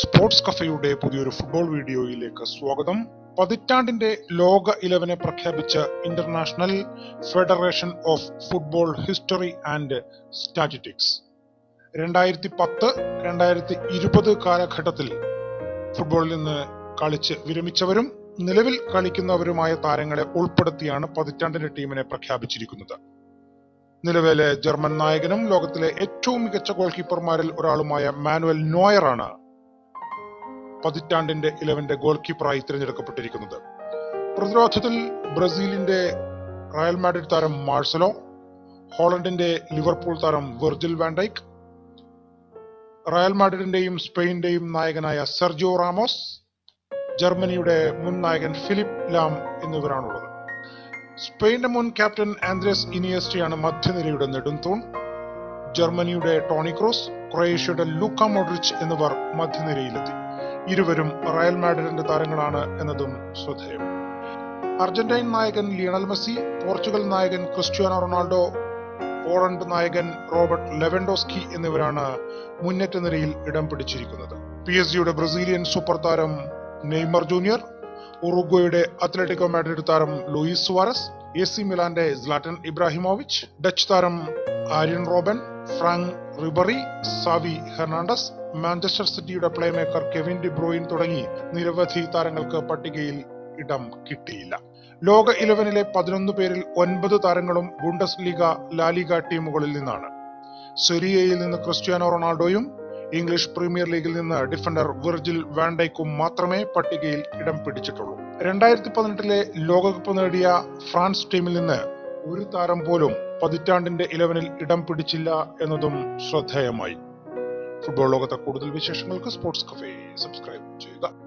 Sports കഫയുടെ പുതിയൊരു football വീഡിയോയിലേക്ക് സ്വാഗതം. പതിറ്റാണ്ടിന്റെ ലോക ഇലവനെ പ്രഖ്യാപിച്ച International Federation of Football History and Statistics രണ്ടായിരത്തി പത്ത് രണ്ടായിരത്തി ഇരുപത് കാലഘട്ടത്തിൽ ഫുട്ബോളിൽ നിന്ന് കളിച്ച് വിരമിച്ചവരും നിലവിൽ കളിക്കുന്നവരുമായ താരങ്ങളെ ഉൾപ്പെടുത്തിയാണ് പതിറ്റാണ്ടിന്റെ ടീമിനെ പ്രഖ്യാപിച്ചിരിക്കുന്നത്. നിലവിലെ ജർമ്മൻ നായകനും ലോകത്തിലെ ഏറ്റവും മികച്ച ഗോൾ കീപ്പർമാരിൽ ഒരാളുമായ മാനുവൽ നോയറാണ് പതിറ്റാണ്ടിന്റെ ഇലവന്റെ ഗോൾ കീപ്പറായി തിരഞ്ഞെടുക്കപ്പെട്ടിരിക്കുന്നത്. പ്രതിരോധത്തിൽ ബ്രസീലിന്റെ റയൽ മാഡ്രിഡ് താരം മാർസലോ ഹോളണ്ടിന്റെ ലിവർപൂൾ താരം വെർജിൽ വാൻഡൈക്ക് റയൽ മാഡ്രിഡിന്റെയും സ്പെയിന്റെയും നായകനായ സെർജിയോ റാമോസ് ജർമ്മനിയുടെ മുൻ നായകൻ ഫിലിപ്പ് ലാം എന്നിവരാണുള്ളത്. സ്പെയിന്റെ മുൻ ക്യാപ്റ്റൻ ആൻഡ്രസ് ഇനിയസ്റ്റയാണ് മധ്യനിരയുടെ നെടുംതൂൺ. ജർമ്മനിയുടെ ടോണി ക്രോസ് ക്രൊയേഷ്യയുടെ ലൂക്ക മോഡ്രിച്ച് എന്നിവർ മധ്യനിരയിലെത്തി. ഇരുവരും റയൽ മാഡ്രിഡിന്റെ താരങ്ങളാണ് എന്നതും ശ്രദ്ധേയം. അർജന്റൈൻ നായകൻ ലിയണൽ മെസ്സി പോർച്ചുഗൽ നായകൻ ക്രിസ്ത്യാനോ റൊണാൾഡോ പോളണ്ട് നായകൻ റോബർട്ട് ലെവൻഡോസ്കി എന്നിവരാണ് മുന്നേറ്റ നിരയിൽ ഇടം പിടിച്ചിരിക്കുന്നത്. പി എസ് ജിയുടെ ബ്രസീലിയൻ സൂപ്പർ താരം നെയ്മർ ജൂനിയർ ഉറുഗ്വയുടെ അത്ലറ്റിക്കോ മാഡ്രിഡ് താരം ലൂയിസ് സുവാരസ് എ സി മിലാന്റെ സ്ലാറ്റൻ ഇബ്രാഹിമോവിച്ച് ഡച്ച് താരം Arjen Robben Franck Ribery Xavi Hernandez Manchester സിറ്റിയുടെ playmaker Kevin Kevin De Bruyne തുടങ്ങി നിരവധി താരങ്ങൾക്ക് പട്ടികയിൽ ഇടം കിട്ടിയില്ല. ലോക ഇലവനിലെ പതിനൊന്ന് പേരിൽ ഒൻപത് താരങ്ങളും ബുണ്ടസ് ലീഗ ലാലിഗ ടീമുകളിൽ നിന്നാണ്. സെരിയയിൽ നിന്ന് ക്രിസ്ത്യാനോ റൊണാൾഡോയും ഇംഗ്ലീഷ് പ്രീമിയർ ലീഗിൽ നിന്ന് ഡിഫൻഡർ വിർജിൽ വാൻഡൈക്കും മാത്രമേ പട്ടികയിൽ ഇടം പിടിച്ചിട്ടുള്ളൂ. രണ്ടായിരത്തി പതിനെട്ടിലെ ലോകകപ്പ് നേടിയ ഫ്രാൻസ് ടീമിൽ നിന്ന് ഒരു താരം പോലും പതിറ്റാണ്ടിന്റെ ഇലവനിൽ ഇടം പിടിച്ചില്ല എന്നതും ശ്രദ്ധേയമായി. ഫുട്ബോൾ ലോകത്തെ കൂടുതൽ വിശേഷങ്ങൾക്ക് സ്പോർട്സ് കഫേ സബ്സ്ക്രൈബ് ചെയ്യുക.